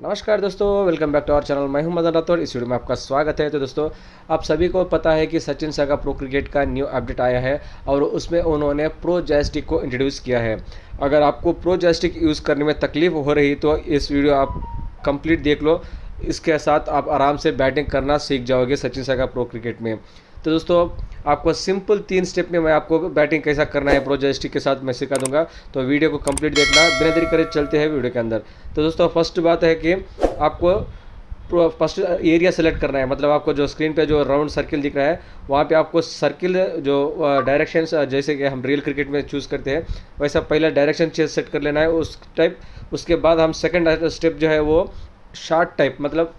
नमस्कार दोस्तों welcome back to our channel मैं हूँ मदन राठौर। इस वीडियो में आपका स्वागत है। तो दोस्तों, आप सभी को पता है कि सचिन सागा प्रो क्रिकेट का न्यू अपडेट आया है और उसमें उन्होंने प्रो जैस्टिक को इंट्रोड्यूस किया है। अगर आपको प्रो जैस्टिक यूज़ करने में तकलीफ़ हो रही तो इस वीडियो आप कंप्लीट देख लो। इसके साथ आप आराम से बैटिंग करना सीख जाओगे सचिन सागा प्रो क्रिकेट में। तो दोस्तों, आपको सिंपल तीन स्टेप में मैं आपको बैटिंग कैसा करना है प्रोजेस्टिक के साथ मैं सिखा दूँगा। तो वीडियो को कंप्लीट देखना, बिना देरी करे चलते हैं वीडियो के अंदर। तो दोस्तों, फ़र्स्ट बात है कि आपको फ़र्स्ट एरिया सेलेक्ट करना है। मतलब आपको जो स्क्रीन पे जो राउंड सर्किल दिख रहा है, वहाँ पे आपको सर्किल जो डायरेक्शन जैसे कि हम रियल क्रिकेट में चूज़ करते हैं, वैसा पहला डायरेक्शन चेज सेट कर लेना है। उस टाइप उसके बाद हम सेकंड स्टेप जो है वो शार्ट टाइप मतलब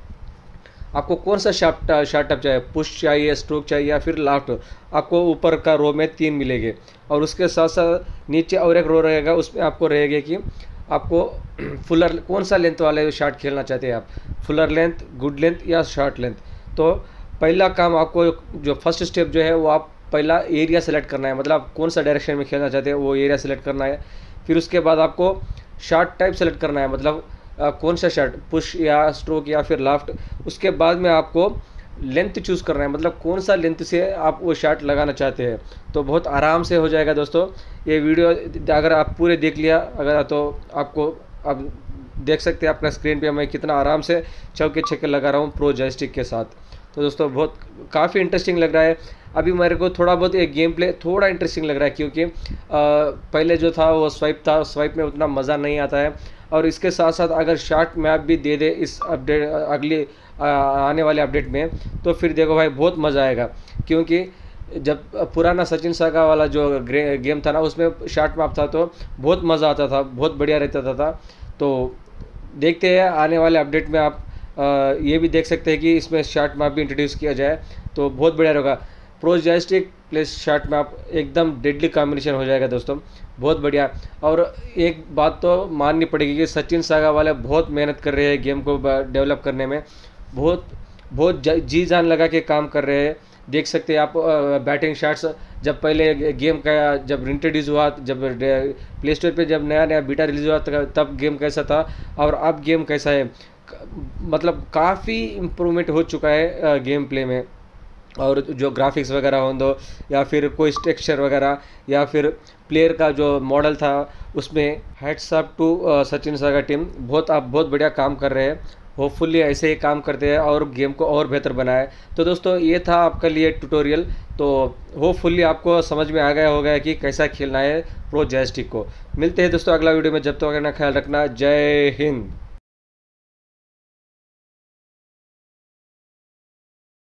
आपको कौन सा शार्ट शार्ट टप चाहिए? पुश चाहिए स्ट्रोक चाहिए या फिर लाफ्ट आपको ऊपर का रो में तीन मिलेंगे। और उसके साथ साथ नीचे और एक रो रहेगा, उसमें आपको रहेगा कि आपको फुलर कौन सा लेंथ वाले शार्ट खेलना चाहते हैं आप? फुलर लेंथ गुड लेंथ या शॉर्ट लेंथ तो पहला काम आपको जो फ़र्स्ट स्टेप जो है, वो आप पहला एरिया सेलेक्ट करना है। मतलब आप कौन सा डायरेक्शन में खेलना चाहते हैं, वो एरिया सेलेक्ट करना है। फिर उसके बाद आपको शार्ट टाइप सेलेक्ट करना है। मतलब कौन सा शर्ट? पुश या स्ट्रोक या फिर लाफ्ट? उसके बाद में आपको लेंथ चूज़ करना है। मतलब कौन सा लेंथ से आप वो शर्ट लगाना चाहते हैं? तो बहुत आराम से हो जाएगा दोस्तों। ये वीडियो अगर आप पूरे देख लिया अगर तो आपको आप देख सकते हैं अपना स्क्रीन पे मैं कितना आराम से चौके छक्के लगा रहा हूँ प्रो जॉयस्टिक के साथ। तो दोस्तों बहुत काफ़ी इंटरेस्टिंग लग रहा है। अभी मेरे को थोड़ा बहुत एक गेम प्ले थोड़ा इंटरेस्टिंग लग रहा है क्योंकि आ, पहले जो था वो स्वाइप था स्वाइप में उतना मज़ा नहीं आता है। और इसके साथ साथ अगर शार्ट मैप भी दे दे इस अपडेट अगले आने वाले अपडेट में तो फिर देखो भाई बहुत मज़ा आएगा। क्योंकि जब पुराना सचिन सागा वाला जो गेम था ना उसमें शार्ट मैप था तो बहुत मज़ा आता था बहुत बढ़िया रहता था, था। तो देखते हैं आने वाले अपडेट में आप आ, ये भी देख सकते हैं कि इसमें शार्ट मैप भी इंट्रोड्यूस किया जाए तो बहुत बढ़िया रहेगा। प्रो जॉयस्टिक प्लस शर्ट में आप एकदम डेडली कॉम्बिनेशन हो जाएगा दोस्तों। बहुत बढ़िया। और एक बात तो माननी पड़ेगी कि सचिन सागा वाले बहुत मेहनत कर रहे हैं गेम को डेवलप करने में। बहुत बहुत जी जान लगा के काम कर रहे हैं। देख सकते हैं आप बैटिंग शॉट्स जब पहले गेम का, जब इंट्रोड्यूस हुआ, जब प्ले स्टोर पर जब नया नया बीटा रिलीज़ हुआ, तब गेम कैसा था और अब गेम कैसा है। मतलब काफ़ी इम्प्रूवमेंट हो चुका है गेम प्ले में। और जो ग्राफिक्स वगैरह हो दो या फिर कोई स्ट्रक्चर वगैरह, या फिर प्लेयर का जो मॉडल था, उसमें heads up to Sachin saga team बहुत, आप बहुत बढ़िया काम कर रहे हैं। होपफुली ऐसे ही काम करते हैं और गेम को और बेहतर बनाए। तो दोस्तों, ये था आपके लिए ट्यूटोरियल तो होपफुली आपको समझ में आ गया होगा कि कैसा खेलना है प्रो जैस्टिक को। मिलते हैं दोस्तों अगला वीडियो में। जब तक तो ख्याल रखना। जय हिंद।